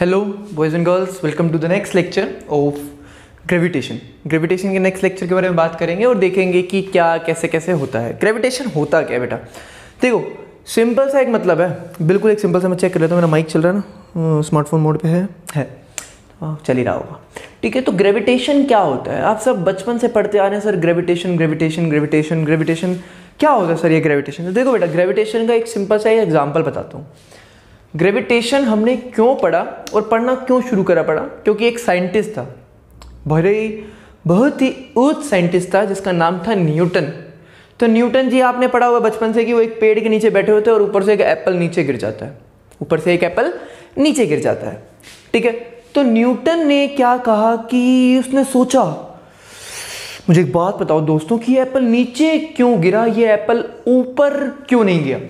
Hello boys and girls welcome to the next lecture of gravitation gravitation के next lecture के बारे में बात करेंगे और देखेंगे कि क्या कैसे कैसे होता है। ग्रेविटेशन होता क्या बेटा? देखो सिंपल सा एक मतलब है। बिल्कुल एक सिंपल सा मैं चेक कर लेता हूँ मेरा माइक चल रहा है ना? स्मार्टफ़ोन मोड पे है। है। हाँ, चल ही रहा होगा। ठीक है तो ग्रेविटेशन क्या होता है? आप सब बचपन से पढ़ते आ रहे हैं sir gravitation gravitation gravitation gravitation क्या होता है सर ये ग्रेविटेशन देखो बेटा ग्रेविटेशन का एक सिंपल सा एग्ज़ाम्पल बताता हूँ। ग्रेविटेशन हमने क्यों पढ़ा और पढ़ना क्यों शुरू करा पड़ा क्योंकि एक साइंटिस्ट था। बड़े बहुत ही उच्च साइंटिस्ट था, जिसका नाम था न्यूटन तो न्यूटन जी, आपने पढ़ा हुआ बचपन से कि वो एक पेड़ के नीचे बैठे होते हैं और ऊपर से एक एप्पल नीचे गिर जाता है। ऊपर से एक एप्पल नीचे गिर जाता है। ठीक है? तो न्यूटन ने क्या कहा कि उसने सोचा, मुझे एक बात बताओ दोस्तों कि एप्पल नीचे क्यों गिरा? ये एप्पल ऊपर क्यों नहीं गया?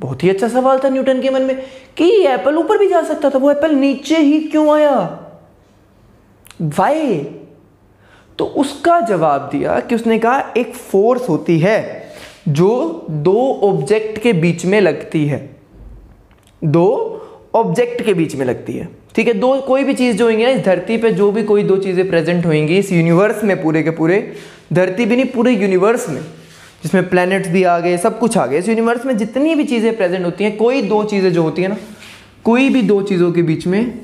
बहुत ही अच्छा सवाल था न्यूटन के मन में कि एप्पल ऊपर भी जा सकता था? वो एप्पल नीचे ही क्यों आया? वाई तो उसका जवाब दिया कि उसने कहा, एक फोर्स होती है जो दो ऑब्जेक्ट के बीच में लगती है। दो ऑब्जेक्ट के बीच में लगती है। ठीक है, दो कोई भी चीज़ जो होंगी ना, इस धरती पे जो भी कोई दो चीज़ें प्रेजेंट होंगी, इस यूनिवर्स में पूरे के पूरे, धरती भी नहीं, पूरे यूनिवर्स में। जिसमें प्लैनेट्स भी आ गए, सब कुछ आ गए इस यूनिवर्स में जितनी भी चीज़ें प्रेजेंट होती हैं, कोई दो चीज़ें जो होती हैं ना, कोई भी दो चीज़ों के बीच में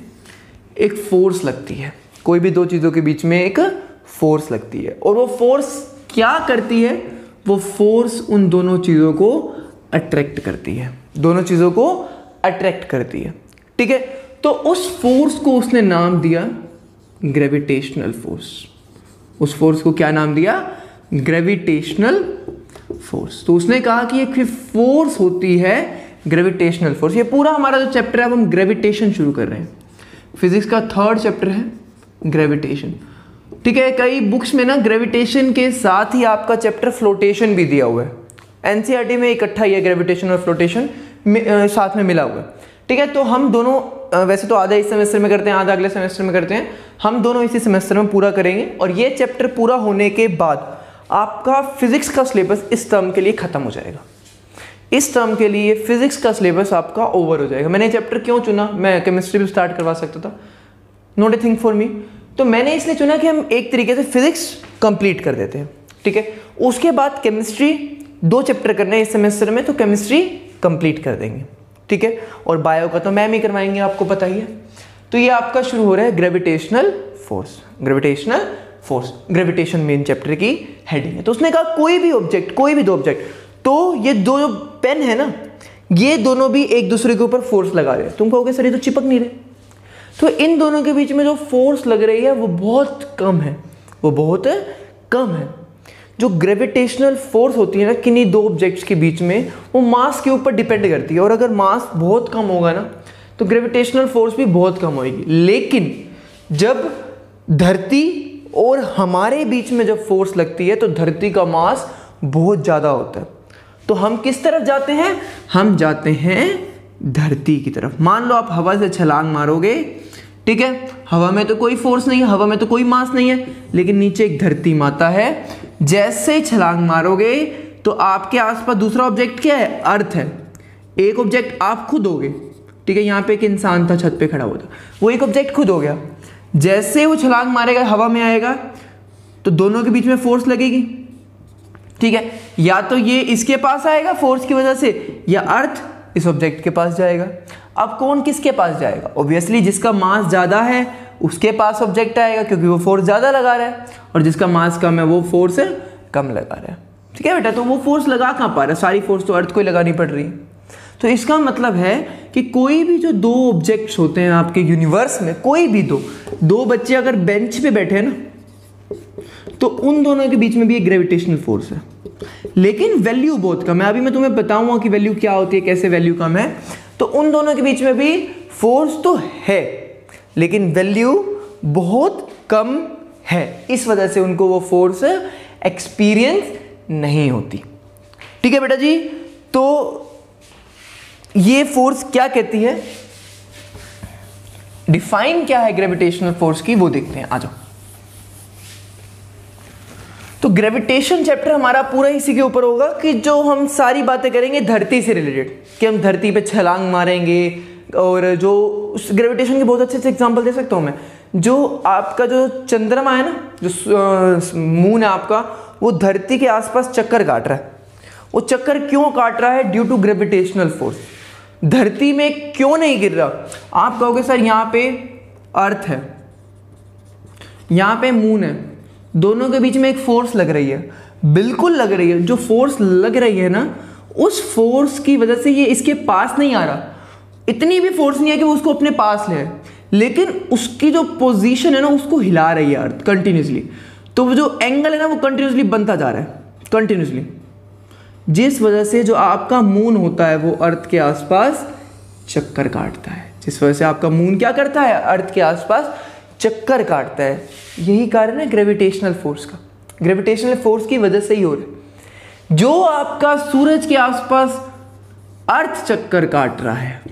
एक फोर्स लगती है। कोई भी दो चीज़ों के बीच में एक फोर्स लगती है। और वो फोर्स क्या करती है? वो फोर्स उन दोनों चीज़ों को अट्रैक्ट करती है। दोनों चीज़ों को अट्रैक्ट करती है। ठीक है? तो उस फोर्स को उसने नाम दिया ग्रेविटेशनल फोर्स उस फोर्स को क्या नाम दिया? ग्रेविटेशनल फोर्स तो उसने कहा कि एक फोर्स होती है ग्रेविटेशनल फोर्स ये पूरा हमारा जो चैप्टर है, अब हम ग्रेविटेशन शुरू कर रहे हैं। फिजिक्स का थर्ड चैप्टर है ग्रेविटेशन ठीक है, कई बुक्स में ना ग्रेविटेशन के साथ ही आपका चैप्टर फ्लोटेशन भी दिया हुआ है। एनसीईआरटी में इकट्ठा ही है ग्रेविटेशन और फ्लोटेशन साथ में मिला हुआ है। ठीक है तो हम दोनों वैसे तो आधा इस सेमेस्टर में करते हैं, आधा अगले सेमेस्टर में करते हैं। हम दोनों इसी सेमेस्टर में पूरा करेंगे और ये चैप्टर पूरा होने के बाद आपका फिजिक्स का सिलेबस इस टर्म के लिए ख़त्म हो जाएगा। इस टर्म के लिए फिजिक्स का सिलेबस आपका ओवर हो जाएगा। मैंने चैप्टर क्यों चुना? मैं केमिस्ट्री भी स्टार्ट करवा सकता था। Not a thing for me तो मैंने इसलिए चुना कि हम एक तरीके से फिजिक्स कंप्लीट कर देते हैं। ठीक है? उसके बाद केमिस्ट्री दो चैप्टर करने हैं इस सेमेस्टर में तो केमिस्ट्री कंप्लीट कर देंगे। ठीक है? और बायो का तो मैम ही करवाएँगे, आपको है तो ये आपका शुरू हो रहा है gravitational force gravitational force gravitation main chapter की हेडिंग है। तो उसने कहा, कोई भी ऑब्जेक्ट कोई भी दो ऑब्जेक्ट तो ये दो जो पेन है ना, ये दोनों भी एक दूसरे के ऊपर फोर्स लगा रहे हैं। तुम कहोगे, सर, ये तो चिपक नहीं रहे। तो इन दोनों के बीच में जो फोर्स लग रही है, वो बहुत कम है। वो बहुत कम है। जो ग्रेविटेशनल फोर्स होती है ना, किन्हीं दो ऑब्जेक्ट्स के बीच में, वो मास के ऊपर डिपेंड करती है। और अगर मास बहुत कम होगा ना तो ग्रेविटेशनल फोर्स भी बहुत कम होगी लेकिन जब धरती और हमारे बीच में जब फोर्स लगती है तो धरती का मास बहुत ज़्यादा होता है। तो हम किस तरफ़ जाते हैं? हम जाते हैं धरती की तरफ़। मान लो आप हवा से छलांग मारोगे, ठीक है? हवा में तो कोई फोर्स नहीं है, हवा में तो कोई मास नहीं है, लेकिन नीचे एक धरती माता है। जैसे छलांग मारोगे तो आपके आसपास दूसरा ऑब्जेक्ट क्या है? अर्थ है। एक ऑब्जेक्ट आप खुद हो ठीक है? यहाँ पे एक इंसान था, छत पे खड़ा हुआ था। वो एक ऑब्जेक्ट खुद हो गया। जैसे वो छलांग मारेगा, हवा में आएगा तो दोनों के बीच में फोर्स लगेगी। ठीक है? या तो ये इसके पास आएगा फोर्स की वजह से, या अर्थ इस ऑब्जेक्ट के पास जाएगा। अब कौन किसके पास जाएगा? ऑब्वियसली जिसका मास ज़्यादा है, उसके पास ऑब्जेक्ट आएगा, क्योंकि वो फोर्स ज़्यादा लगा रहा है। और जिसका मास कम है, वो फोर्स कम लगा रहा है। ठीक है बेटा? तो वो फोर्स लगा कहाँ पा रहा है? सारी फोर्स तो अर्थ को ही लगानी पड़ रही है। तो इसका मतलब है कि कोई भी जो दो ऑब्जेक्ट्स होते हैं आपके यूनिवर्स में, कोई भी दो दो बच्चे अगर बेंच पे बैठे हैं ना तो उन दोनों के बीच में भी एक ग्रेविटेशनल फोर्स है। लेकिन वैल्यू बहुत कम है। अभी मैं तुम्हें बताऊँगा कि वैल्यू क्या होती है, कैसे वैल्यू कम है। तो उन दोनों के बीच में भी फोर्स तो है, लेकिन वैल्यू बहुत कम है। इस वजह से उनको वो फोर्स एक्सपीरियंस नहीं होती। ठीक है बेटा जी? तो ये फोर्स क्या कहती है? डिफाइन क्या है ग्रेविटेशनल फोर्स की? वो देखते हैं, आ जाओ। तो ग्रेविटेशन चैप्टर हमारा पूरा इसी के ऊपर होगा कि जो हम सारी बातें करेंगे धरती से रिलेटेड कि हम धरती पे छलांग मारेंगे, और जो उस ग्रेविटेशन के बहुत अच्छे अच्छे एग्ज़ाम्पल दे सकता हूँ मैं। जो आपका जो चंद्रमा है ना, जो मून है आपका, वो धरती के आसपास चक्कर काट रहा है। वो चक्कर क्यों काट रहा है? ड्यू टू ग्रेविटेशनल फोर्स धरती में क्यों नहीं गिर रहा? आप कहोगे, सर, यहाँ पे अर्थ है, यहाँ पे मून है। दोनों के बीच में एक फोर्स लग रही है, बिल्कुल लग रही है। जो फोर्स लग रही है ना, उस फोर्स की वजह से ये इसके पास नहीं आ रहा। इतनी भी फोर्स नहीं है कि वो उसको अपने पास ले लेकिन उसकी जो पोजीशन है ना, उसको हिला रही है अर्थ कंटिन्यूसली तो वो जो एंगल है ना, वो कंटिन्यूसली बनता जा रहा है कंटिन्यूसली जिस वजह से जो आपका मून होता है वो अर्थ के आसपास चक्कर काटता है। जिस वजह से आपका मून क्या करता है? अर्थ के आसपास चक्कर काटता है। यही कारण है ग्रेविटेशनल फोर्स का। ग्रेविटेशनल फोर्स की वजह से ही हो रहा है। जो आपका सूरज के आसपास अर्थ चक्कर काट रहा है,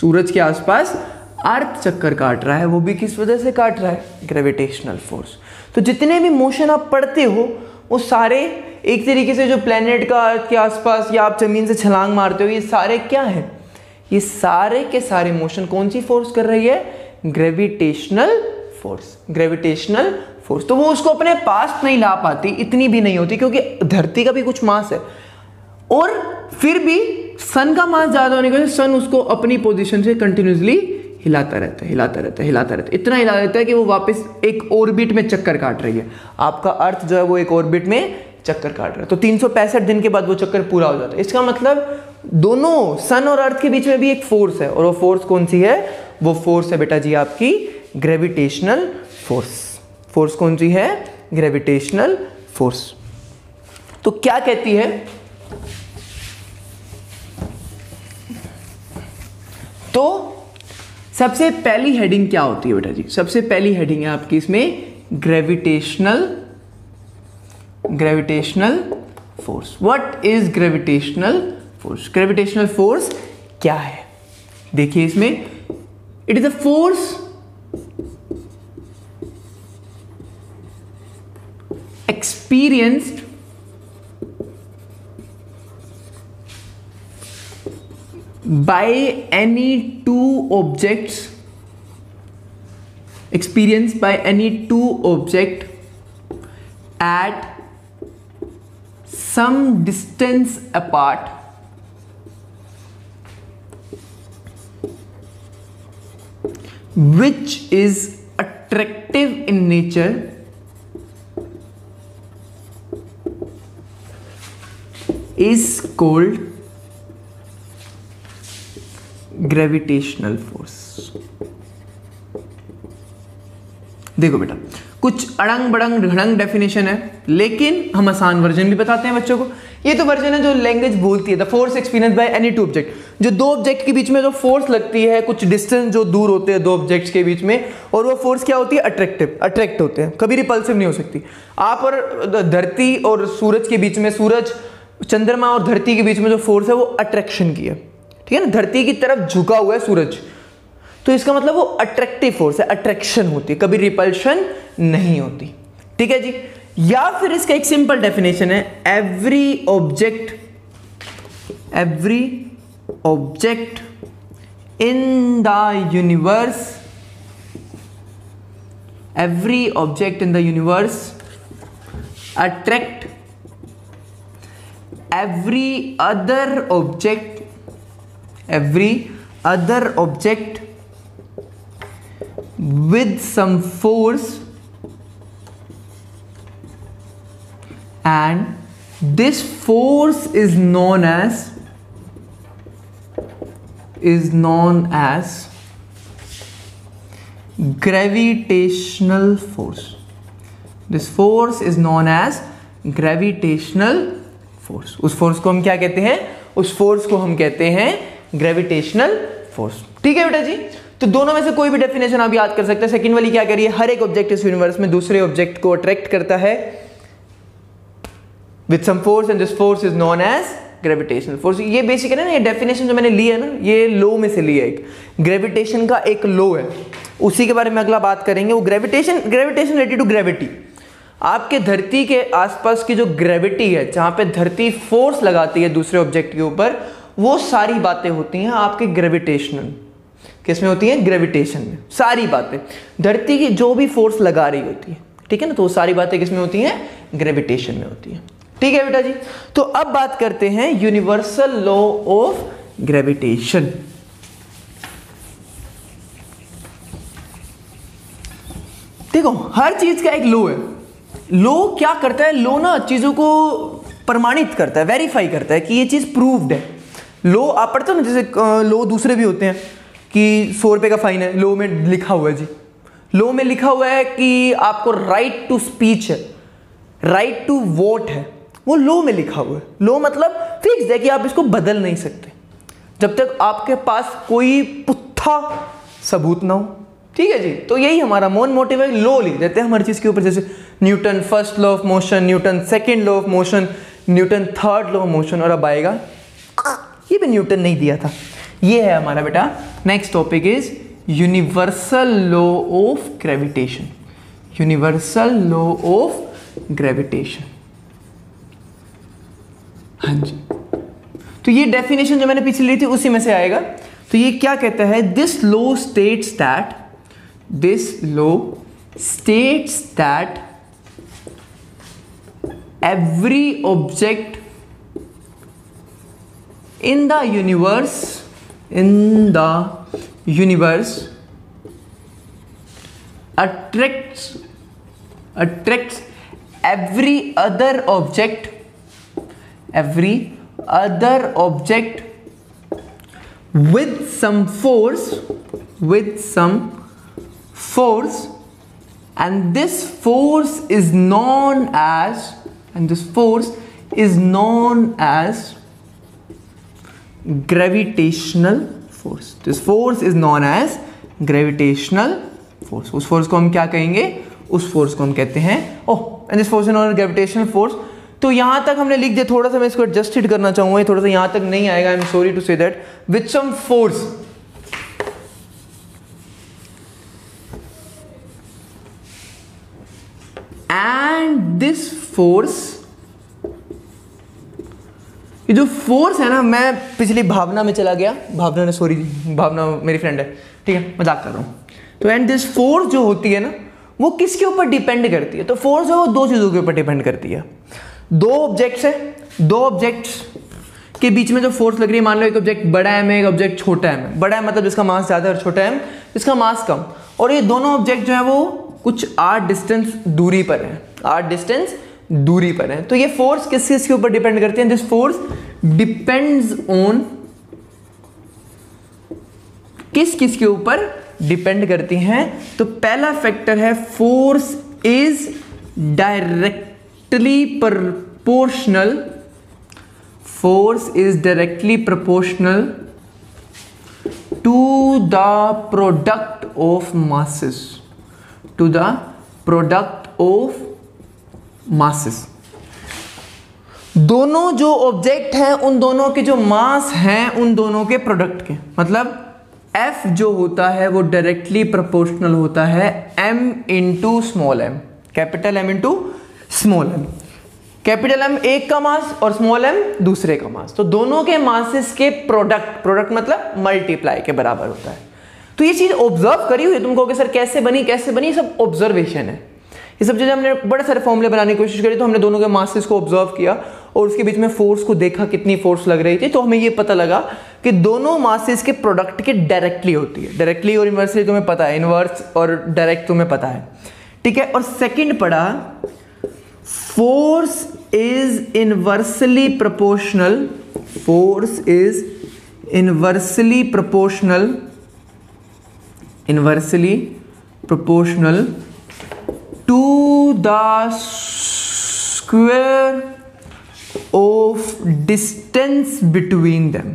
सूरज के आसपास अर्थ चक्कर काट रहा है, वो भी किस वजह से काट रहा है? ग्रेविटेशनल फोर्स तो जितने भी मोशन आप पढ़ते हो वो सारे एक तरीके से जो प्लेनेट का अर्थ के आसपास या आप ज़मीन से छलांग मारते हो, ये सारे क्या है? ये सारे के सारे मोशन कौन सी फोर्स कर रही है? ग्रेविटेशनल फोर्स ग्रेविटेशनल फोर्स तो वो उसको अपने पास नहीं ला पाती, इतनी भी नहीं होती, क्योंकि धरती का भी कुछ मास है। और फिर भी सन का मास ज़्यादा होने की वजह से सन उसको अपनी पोजीशन से कंटिन्यूसली हिलाता रहता है, हिलाता रहता है, हिलाता रहता है। इतना हिला देता है कि वो वापस एक ऑर्बिट में चक्कर काट रही है। आपका अर्थ जो है वो एक ऑर्बिट में चक्कर काट रहा है। तो तीन दिन के बाद वो चक्कर पूरा हो जाता है। इसका मतलब दोनों सन और अर्थ के बीच में भी एक फोर्स है। और वो फोर्स कौन सी है? वो फोर्स है बेटा जी आपकी ग्रेविटेशनल फोर्स फोर्स कौन सी है? ग्रेविटेशनल फोर्स तो क्या कहती है? तो सबसे पहली हेडिंग क्या होती है बेटा जी? सबसे पहली हेडिंग है आपकी इसमें gravitational gravitational force what is gravitational force gravitational force क्या है? देखिए इसमें it is a force experienced by any two objects. Experienced by any two object at some distance apart. Which is attractive in nature. Is called gravitational force देखो बेटा, कुछ अड़ंग बड़ंग ढड़ंग definition है, लेकिन हम आसान वर्जन भी बताते हैं बच्चों को। ये तो वर्जन है जो लैंग्वेज बोलती है the force experience by any two object जो दो ऑब्जेक्ट के बीच में जो फोर्स लगती है, कुछ डिस्टेंस जो दूर होते हैं दो ऑब्जेक्ट्स के बीच में, और वो फोर्स क्या होती है? अट्रैक्टिव अट्रैक्ट होते हैं। कभी रिपल्सिव नहीं हो सकती। आप और धरती और सूरज के बीच में, सूरज, चंद्रमा और धरती के बीच में जो फोर्स है, वो अट्रैक्शन की है। ठीक है ना? धरती की तरफ़ झुका हुआ है सूरज। तो इसका मतलब वो अट्रैक्टिव फोर्स है अट्रैक्शन होती है, कभी रिपल्शन नहीं होती। ठीक है जी? या फिर इसका एक सिंपल डेफिनेशन है every object every object in the universe every object in the universe attract every other object every other object with some force and this force is known as is known as gravitational force this force is known as gravitational force उस force को हम क्या कहते हैं उस force को हम कहते हैं ग्रेविटेशनल फोर्स ठीक है बेटा जी? तो दोनों में से कोई भी डेफिनेशन आप याद कर सकते हैं। सेकंड वाली क्या करिए हर एक ऑब्जेक्ट इस यूनिवर्स में दूसरे ऑब्जेक्ट को अट्रैक्ट करता है। With some force and this force is known as gravitational force ये बेसिक है ना, ये डेफिनेशन जो मैंने ली है ना, ये लो में से ली है एक। ग्रेविटेशन का एक लो है। उसी के बारे में अगला बात करेंगे। वो gravitation gravitation related to gravity आपके धरती के आसपास की जो ग्रेविटी है, जहाँ पे धरती फोर्स लगाती है दूसरे ऑब्जेक्ट के ऊपर, वो सारी बातें होती हैं आपके ग्रेविटेशनल किसमें होती हैं? ग्रेविटेशन में। सारी बातें। धरती की जो भी फोर्स लगा रही होती है, ठीक है ना? तो वो सारी बातें किसमें होती हैं? ग्रेविटेशन में होती हैं। ठीक है बेटा जी? तो अब बात करते हैं यूनिवर्सल लॉ ऑफ़ ग्रेविटेशन देखो, हर चीज़ का एक लॉ है। लो क्या करता है? लो ना चीज़ों को प्रमाणित करता है वेरीफाई करता है कि ये चीज़ प्रूव्ड है। लो, आप पढ़ते हो ना, जैसे लो दूसरे भी होते हैं कि सौ रुपए का फाइन है, लो में लिखा हुआ है जी। लो में लिखा हुआ है कि आपको राइट टू स्पीच है राइट टू वोट है, वो लो में लिखा हुआ है। लो मतलब फिक्स है कि आप इसको बदल नहीं सकते। जब तक आपके पास कोई पुत्था सबूत ना हो, ठीक है जी? तो यही हमारा मोन मोटिव है, लो लिख देते हैं हर चीज़ के ऊपर, जैसे Newton first law of motion, Newton second law of motion, Newton third law of motion, और अब आएगा। ये भी न्यूटन नहीं दिया था। ये है हमारा बेटा। Next topic is universal law of gravitation universal law of gravitation हाँ जी। तो ये डेफिनेशन जो मैंने पीछे ली थी, उसी में से आएगा। तो ये क्या कहता है? This law states that this law states that every object in the universe in the universe attracts attracts every other object every other object with some force with some force and this force is known as and this force is known as gravitational force. This force is known as gravitational force. उस force को हम क्या कहेंगे? उस force को हम कहते हैं। ओह and this force is known gravitational force तो यहाँ तक हमने लिख दिया, थोड़ा सा मैं इसको एडजस्टेड करना चाहूँगा। थोड़ा सा यहाँ तक नहीं आएगा। I am sorry to say that with some force and this force ये जो फोर्स है ना, मैं पिछली भावना में चला गया। भावना ने सॉरी भावना मेरी फ्रेंड है। ठीक है, मज़ाक कर रहा हूँ। तो एंड दिस फोर्स जो होती है ना, वो किसके ऊपर डिपेंड करती है? तो फोर्स है, वो दो चीज़ों के ऊपर डिपेंड करती है। दो ऑब्जेक्ट्स है, दो ऑब्जेक्ट्स के बीच में जो फोर्स लग रही है, मान लो एक ऑब्जेक्ट बड़ा एम है एक ऑब्जेक्ट छोटा एम है। बड़ा है मतलब जिसका मास ज़्यादा और छोटा एम जिसका मास कम। और ये दोनों ऑब्जेक्ट जो है, वो कुछ आर डिस्टेंस दूरी पर है। आर डिस्टेंस दूरी पर है। तो ये फोर्स किस किस के ऊपर डिपेंड करते हैं? दिस फोर्स डिपेंड्स ऑन किस किस के ऊपर डिपेंड करती हैं? तो पहला फैक्टर है force is directly proportional force is directly proportional to the product of masses to the product of masses. दोनों जो ऑब्जेक्ट हैं, उन दोनों के जो मास हैं, उन दोनों के प्रोडक्ट के। मतलब F जो होता है, वो डायरेक्टली प्रोपोर्शनल होता है, M into small M capital M into small M capital M एक का मास और स्मॉल एम दूसरे का मास तो दोनों के मासेस के प्रोडक्ट प्रोडक्ट मतलब मल्टीप्लाई के बराबर होता है। तो ये चीज़ ऑब्ज़र्व करी हुई तुम कहोगे, सर, कैसे बनी कैसे बनी? ये सब ऑब्जर्वेशन है। ये सब चीज़ें हमने बड़े सारे फॉर्मूले बनाने की कोशिश करी तो हमने दोनों के मासेस को ऑब्ज़र्व किया और उसके बीच में फोर्स को देखा, कितनी फोर्स लग रही थी। तो हमें ये पता लगा कि दोनों मासेस के प्रोडक्ट के डायरेक्टली होती है। डायरेक्टली और इनवर्सली तुम्हें पता है। इनवर्स और डायरेक्ट तुम्हें पता है। ठीक है? और सेकेंड पढ़ा force is inversely proportional force is inversely proportional inversely proportional to the square of distance between them.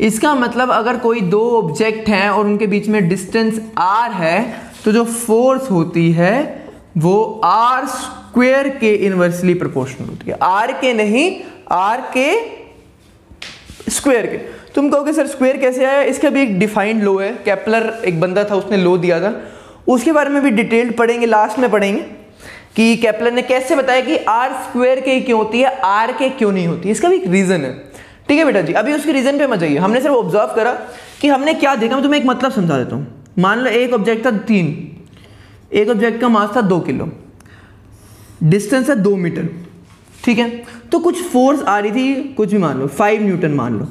इसका मतलब अगर कोई दो ऑब्जेक्ट हैं और उनके बीच में डिस्टेंस आर है तो जो फोर्स होती है, वो आर स्क्वेयर के इनवर्सली प्रोपोर्शनल होती है। आर के नहीं आर के स्क्वेयर के। तुम कहोगे, सर स्क्वेयर कैसे आया? इसका भी एक डिफाइंड लो है। कैपलर एक बंदा था, उसने लो दिया था। उसके बारे में भी डिटेल्ड पढ़ेंगे लास्ट में पढ़ेंगे कि कैप्लर ने कैसे बताया कि आर स्क्वायर के क्यों होती है आर के क्यों नहीं होती इसका भी एक रीजन है। ठीक है बेटा जी, अभी उसके रीजन पे मत जाइए। हमने सिर्फ़ ऑब्ज़र्व करा कि हमने क्या देखा। मैं तुम्हें एक मतलब समझा देता हूँ। मान लो एक ऑब्जेक्ट था तीन। एक ऑब्जेक्ट का मास था दो किलो। डिस्टेंस है दो मीटर। ठीक है? तो कुछ फोर्स आ रही थी, कुछ भी मान लो फाइव न्यूटन मान लो।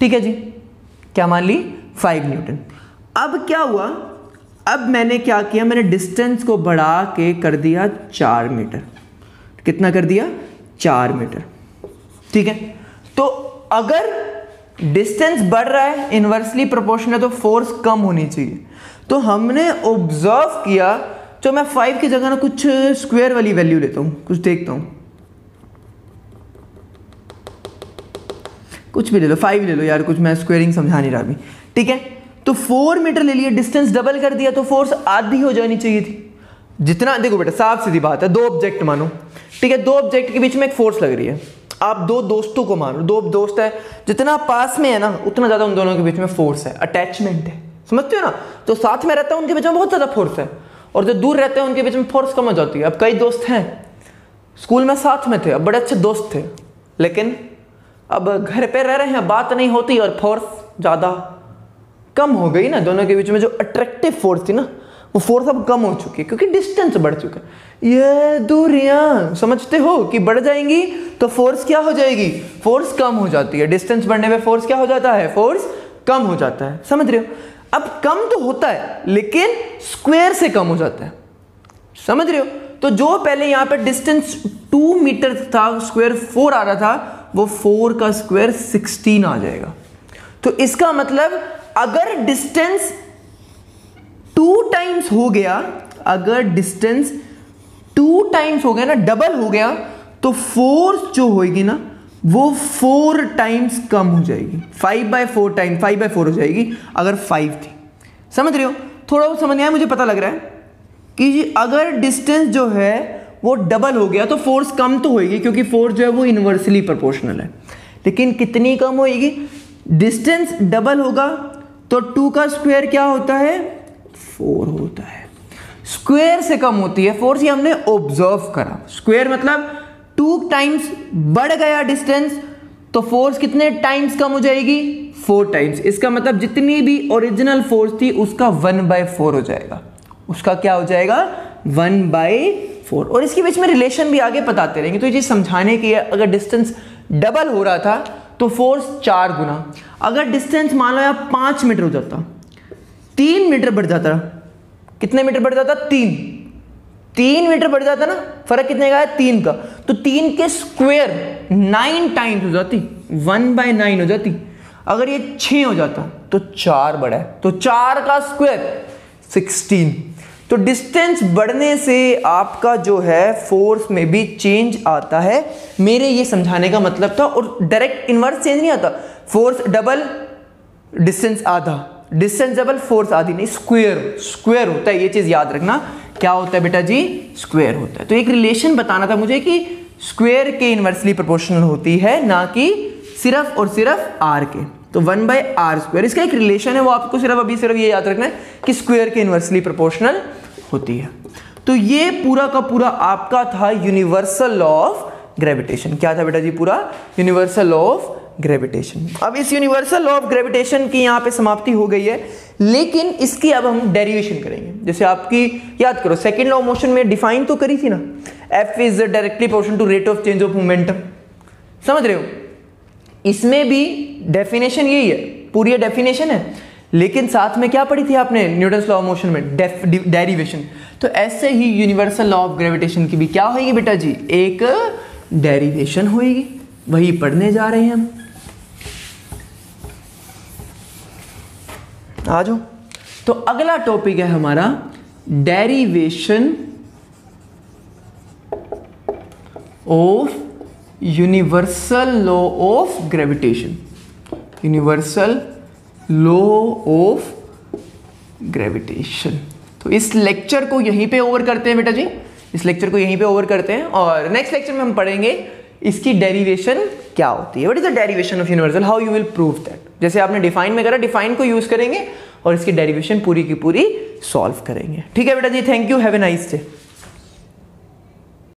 ठीक है जी। क्या मान ली? फाइव न्यूटन अब क्या हुआ? अब मैंने क्या किया? मैंने डिस्टेंस को बढ़ा के कर दिया चार मीटर। कितना कर दिया? चार मीटर। ठीक है? तो अगर डिस्टेंस बढ़ रहा है इन्वर्सली प्रोपोर्शनल तो फोर्स कम होनी चाहिए। तो हमने ऑब्ज़र्व किया तो मैं फाइव की जगह ना कुछ स्क्वायर वाली वैल्यू लेता हूँ, कुछ देखता हूँ। कुछ भी ले लो फाइव ले लो यार, कुछ मैं स्क्वेयरिंग समझा नहीं रहा अभी। ठीक है? तो फोर मीटर ले लिए डिस्टेंस डबल कर दिया तो फोर्स आधी हो जानी चाहिए थी। जितना, देखो बेटा, साफ़ सीधी बात है, दो ऑब्जेक्ट मानो। ठीक है, दो ऑब्जेक्ट के बीच में एक फोर्स लग रही है। आप दो दोस्तों को मानो, दो दोस्त है, जितना पास में है ना, उतना ज़्यादा उन दोनों के बीच में फोर्स है अटैचमेंट है। समझते हो ना? तो साथ में रहता है, उनके बीच में बहुत ज़्यादा फोर्स है। और जो दूर रहते हैं, उनके बीच में फोर्स कम हो जाती है। अब कई दोस्त हैं स्कूल में साथ में थे, अब बड़े अच्छे दोस्त थे, लेकिन अब घर पे रह रहे हैं, बात नहीं होती और फोर्स ज़्यादा कम हो गई ना, दोनों के बीच में जो अट्रैक्टिव फोर्स थी ना, वो फोर्स अब कम हो चुकी है, क्योंकि डिस्टेंस बढ़ चुका है। ये दूरियाँ, समझते हो कि बढ़ जाएँगी तो फोर्स क्या हो जाएगी? फोर्स कम हो जाती है। डिस्टेंस बढ़ने में फोर्स क्या हो जाता है? फोर्स कम हो जाता है। समझ रहे हो? अब कम तो होता है, लेकिन स्क्वायर से कम हो जाता है। समझ रहे हो? तो जो पहले यहाँ पर डिस्टेंस टू मीटर था स्क्वायर फोर आ रहा था वो फोर का स्क्वायर सिक्सटीन आ जाएगा। तो इसका मतलब अगर डिस्टेंस टू टाइम्स हो गया, अगर डिस्टेंस टू टाइम्स हो गया ना, डबल हो गया तो फोर्स जो होगी ना, वो फोर टाइम्स कम हो जाएगी। Five by four time, five by four हो जाएगी, अगर फाइव थी। समझ रहे हो? थोड़ा बहुत समझ आया, मुझे पता लग रहा है कि अगर डिस्टेंस जो है वो डबल हो गया तो फोर्स कम तो होगी क्योंकि फोर्स जो है वो इन्वर्सली प्रोपोर्शनल है। लेकिन कितनी कम होगी डिस्टेंस डबल होगा तो टू का स्क्वायर क्या होता है? फोर होता है। स्क्वायर से कम होती है फोर्स ये हमने ऑब्ज़र्व करा। स्क्वायर मतलब टू टाइम्स बढ़ गया डिस्टेंस तो फोर्स कितने टाइम्स कम हो जाएगी? फोर टाइम्स इसका मतलब जितनी भी ओरिजिनल फोर्स थी, उसका वन बाय फोर हो जाएगा। उसका क्या हो जाएगा? One by four. और इसके बीच में रिलेशन भी आगे बताते रहेंगे। तो ये समझाने की है, अगर डिस्टेंस डबल हो रहा था तो फोर्स चार गुना। अगर डिस्टेंस मान लो या पाँच मीटर हो जाता, तीन मीटर बढ़ जाता, कितने मीटर बढ़ जाता? तीन। तीन मीटर बढ़ जाता ना, फ़र्क कितने का है? तीन का। तो तीन के स्क्वायर नाइन टाइम्स हो जाती वन बाय नाइन हो जाती। अगर ये छ हो जाता तो चार बड़ा है। तो चार का स्क्वायर सिक्सटीन तो डिस्टेंस बढ़ने से आपका जो है फोर्स में भी चेंज आता है। मेरे ये समझाने का मतलब था और डायरेक्ट इनवर्स चेंज नहीं आता। फोर्स डबल डिस्टेंस आधा। डिस्टेंस डबल फोर्स आधी नहीं स्क्वेयर स्क्वेयर होता है। ये चीज़ याद रखना। क्या होता है बेटा जी? स्क्वेयर होता है। तो एक रिलेशन बताना था मुझे कि स्क्वेयर के इनवर्सली प्रोपोर्शनल होती है, ना कि सिर्फ़ और सिर्फ़ आर के। तो वन बाय आर स्क्वेयर, इसका एक रिलेशन है, वो आपको सिर्फ़ अभी सिर्फ़ ये याद रखना है कि स्क्वेयर के इनवर्सली प्रोपोर्शनल होती है। तो ये पूरा का पूरा आपका था यूनिवर्सल लॉ ऑफ़ ग्रेविटेशन क्या था बेटा जी पूरा? यूनिवर्सल लॉ ऑफ़ ग्रेविटेशन अब इस यूनिवर्सल लॉ ऑफ़ ग्रेविटेशन की यहाँ पे समाप्ति हो गई है। लेकिन इसकी अब हम डेरिवेशन करेंगे। जैसे आपकी याद करो सेकेंड लॉ मोशन में डिफाइन तो करी थी ना? F is directly proportion to rate of change of momentum समझ रहे हो? इसमें भी डेफिनेशन यही है। पूरी डेफिनेशन है। लेकिन साथ में क्या पढ़ी थी आपने न्यूटन लॉ ऑफ़ मोशन में? डेरिवेशन। तो ऐसे ही यूनिवर्सल लॉ ऑफ़ ग्रेविटेशन की भी क्या होगी बेटा जी? एक डेरिवेशन होगी वही पढ़ने जा रहे हैं हम। आ जाओ। तो अगला टॉपिक है हमारा derivation of universal law of gravitation. Universal law of gravitation तो इस लेक्चर को यहीं पे ओवर करते हैं बेटा जी। इस लेक्चर को यहीं पे ओवर करते हैं और नेक्स्ट लेक्चर में हम पढ़ेंगे इसकी डेरिवेशन क्या होती है। What is the derivation of universal how you will prove that जैसे आपने डिफाइन में करा डिफाइन को यूज़ करेंगे और इसकी डेरिवेशन पूरी की पूरी सॉल्व करेंगे। ठीक है बेटा जी thank you have a nice day